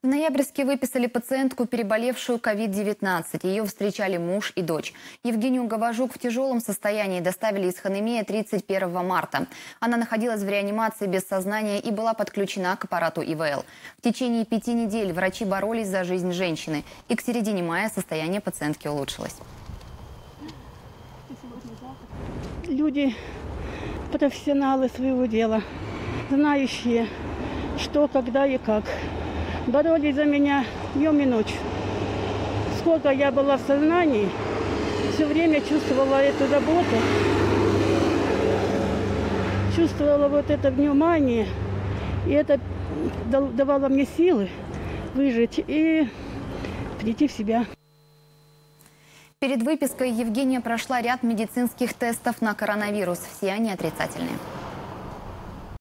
В ноябрьске выписали пациентку, переболевшую COVID-19. Ее встречали муж и дочь. Евгению Гаважук в тяжелом состоянии доставили из Ханемея 31 марта. Она находилась в реанимации без сознания и была подключена к аппарату ИВЛ. В течение пяти недель врачи боролись за жизнь женщины. И к середине мая состояние пациентки улучшилось. Люди, профессионалы своего дела, знающие, что, когда и как боролись за меня днем и ночью. Сколько я была в сознании, все время чувствовала эту заботу, чувствовала вот это внимание, и это давало мне силы выжить и прийти в себя. Перед выпиской Евгения прошла ряд медицинских тестов на коронавирус. Все они отрицательные.